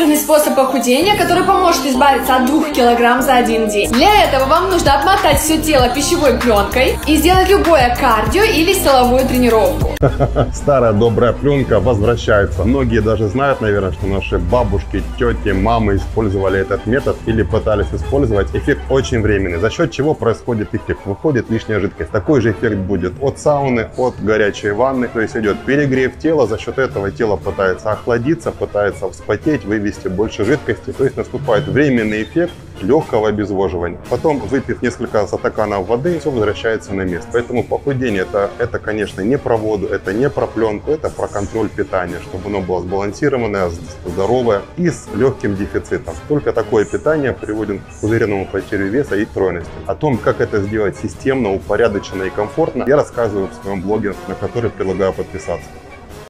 экстренный способ похудения, который поможет избавиться от 2 килограмм за один день. Для этого вам нужно обмотать все тело пищевой пленкой и сделать любое кардио или силовую тренировку. Старая добрая пленка возвращается. Многие даже знают, наверное, что наши бабушки, тети, мамы использовали этот метод или пытались использовать. Эффект очень временный, за счет чего происходит эффект. Выходит лишняя жидкость. Такой же эффект будет от сауны, от горячей ванны. То есть идет перегрев тела, за счет этого тело пытается охладиться, пытается вспотеть, вывести больше жидкости. То есть наступает временный эффект легкого обезвоживания. Потом, выпив несколько стаканов воды, все возвращается на место. Поэтому похудение это, это, конечно, не про воду, это не про пленку, это про контроль питания, чтобы оно было сбалансированное, здоровое и с легким дефицитом. Только такое питание приводит к уверенному потере веса и стройности. О том, как это сделать системно, упорядоченно и комфортно, я рассказываю в своем блоге, на который предлагаю подписаться.